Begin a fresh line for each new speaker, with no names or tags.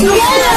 Yeah.